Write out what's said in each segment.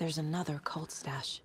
There's another cult stash.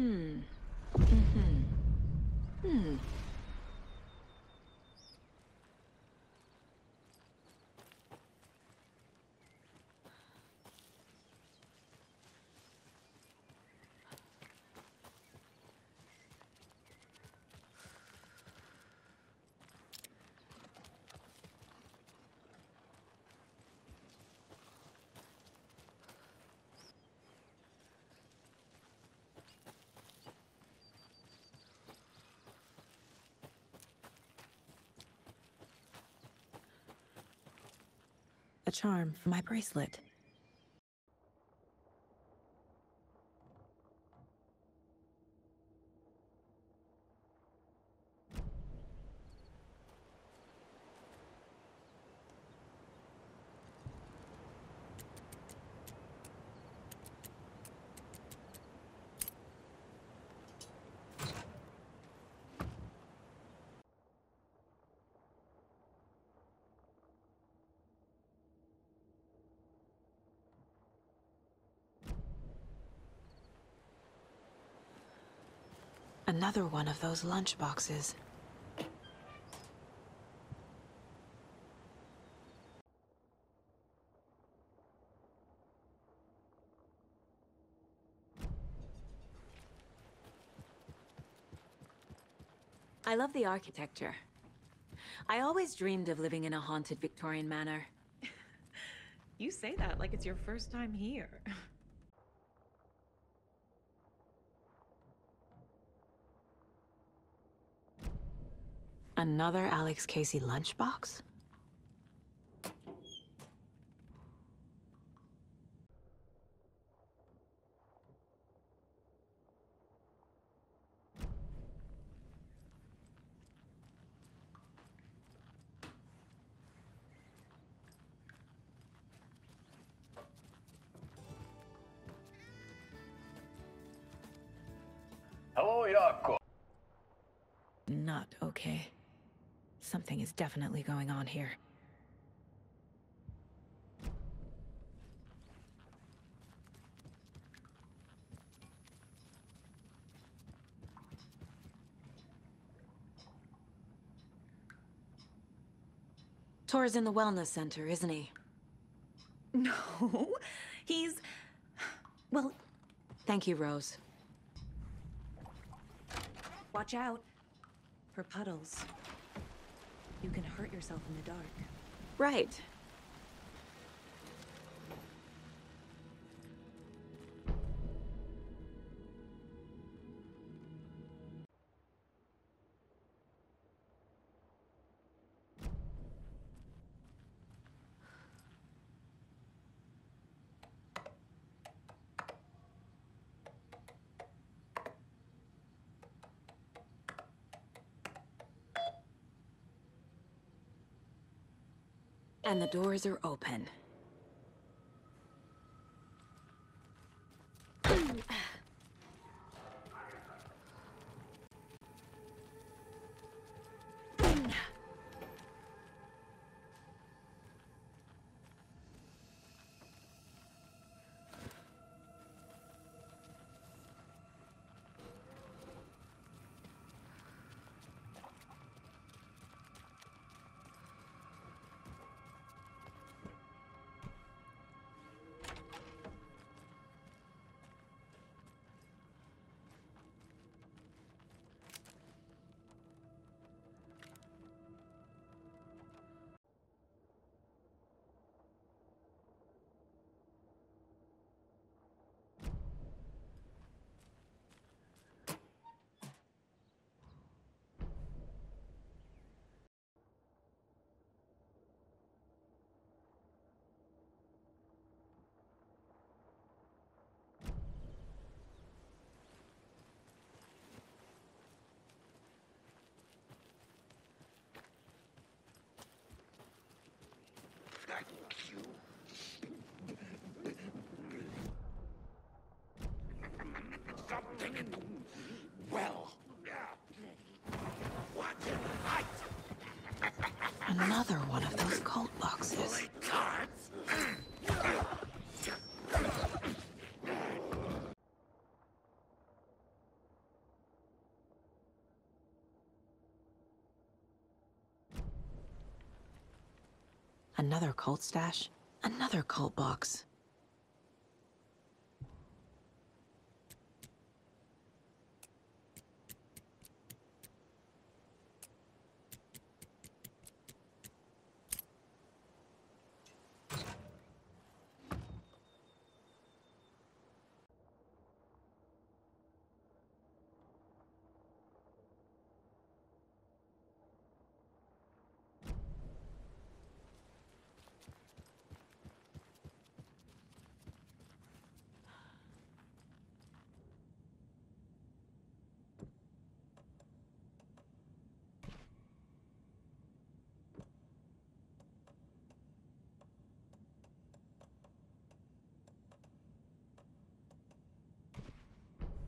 Hmm. Mm-hmm. Hmm. A charm for my bracelet. Another one of those lunch boxes. I love the architecture. I always dreamed of living in a haunted Victorian manor. You say that like it's your first time here. Another Alex Casey lunchbox? Hello, Jaakko. Not okay. Something is definitely going on here. Tor's in the wellness center, isn't he? No, he's... Well, Thank you, Rose. watch out. For puddles. You can hurt yourself in the dark. Right. And the doors are open. boxes. Another cult stash? Another cult box.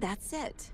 That's it.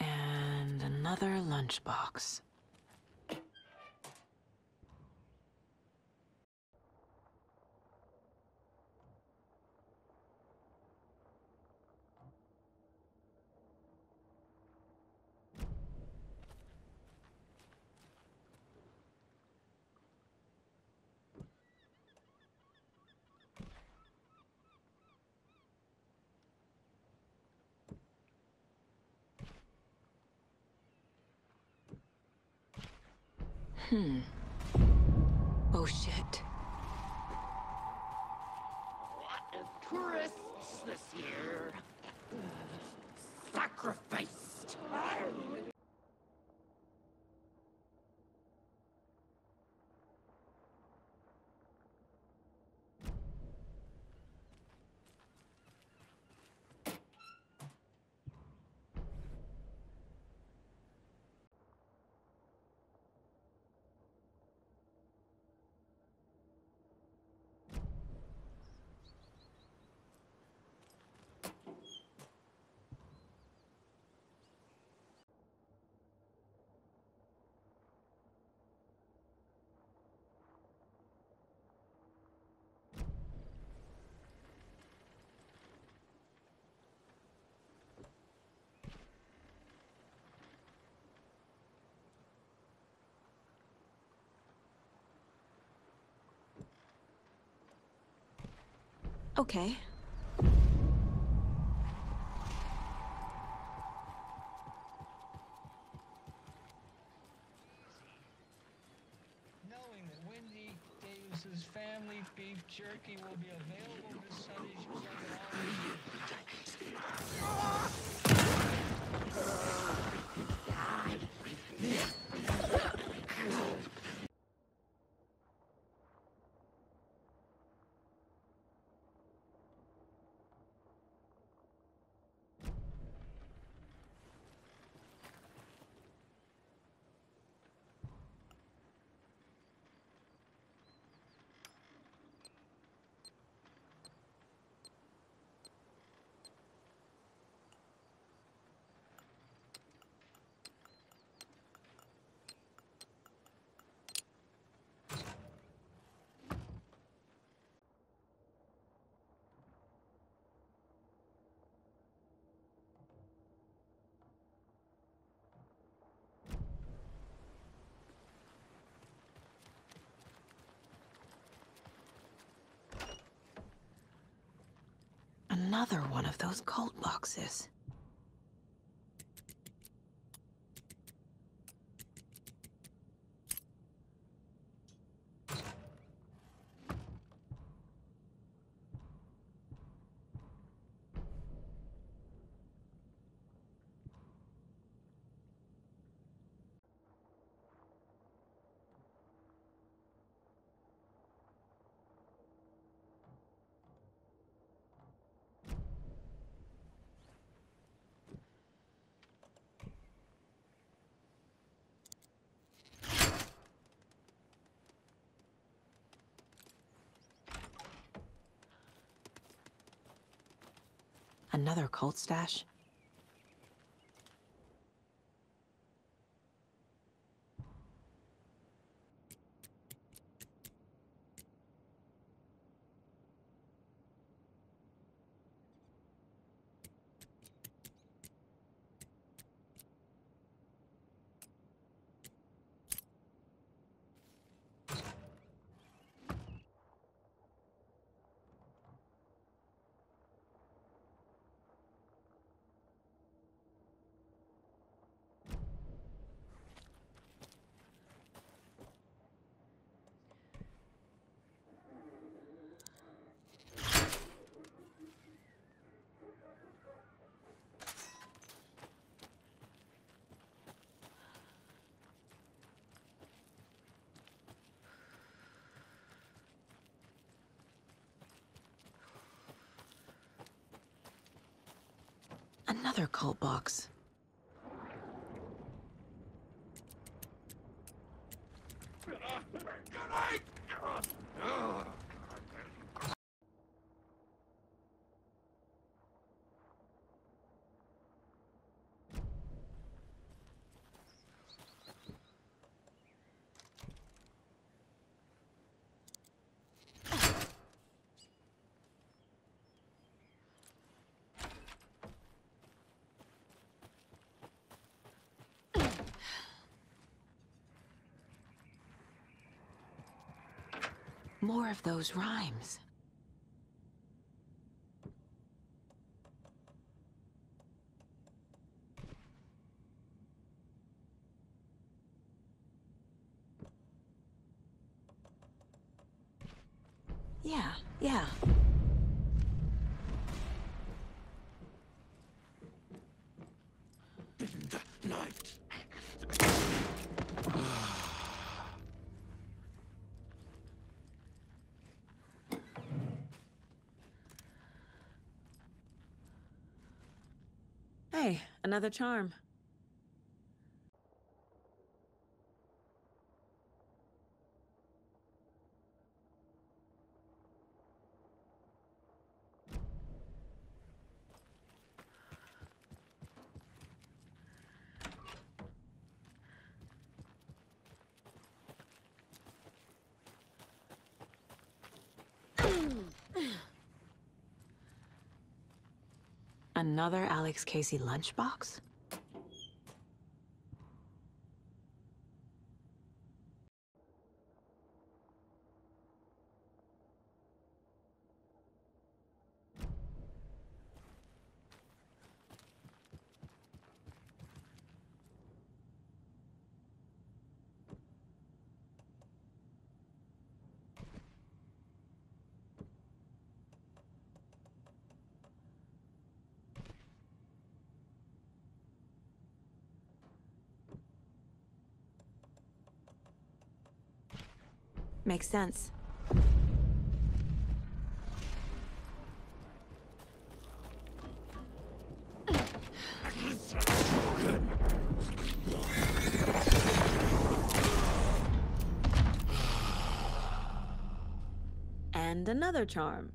And another lunchbox. Hmm. Oh shit. Tourists this year. Sacrificed. Okay. Knowing that Wendy Davis's family beef jerky will be available this Sunday, Another one of those cult boxes. Another cult stash? Another cult box. More of those rhymes. Hey, another charm. Another Alex Casey lunchbox? Makes sense. And another charm.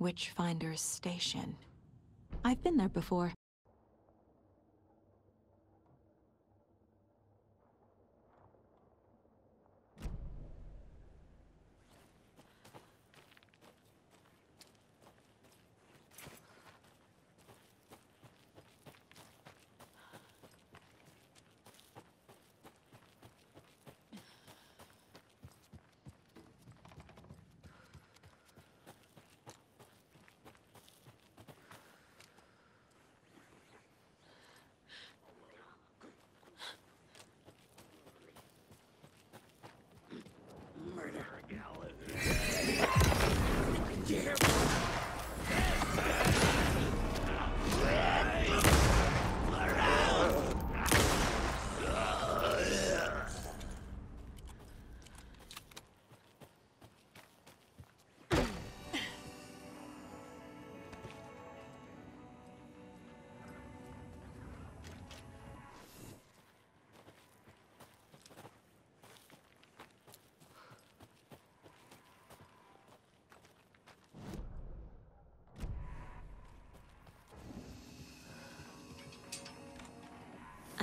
Witchfinder's Station. I've been there before.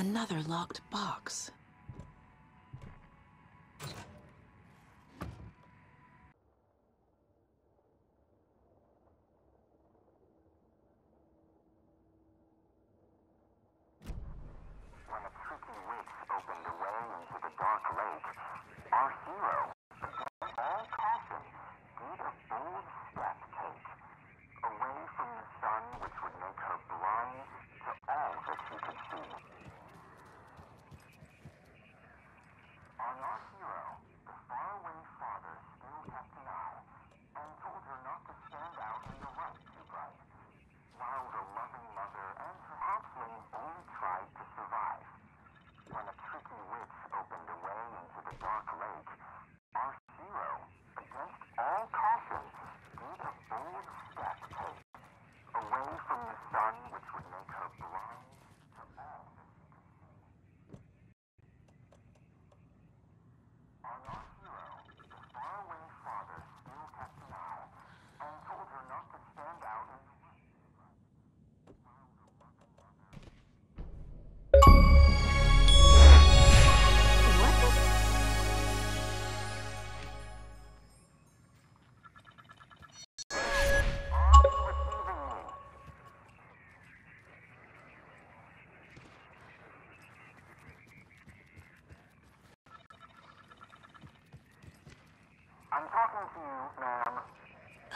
Another locked box.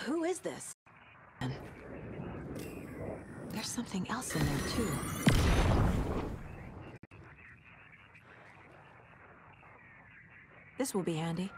Who is this? There's something else in there, too. This will be handy.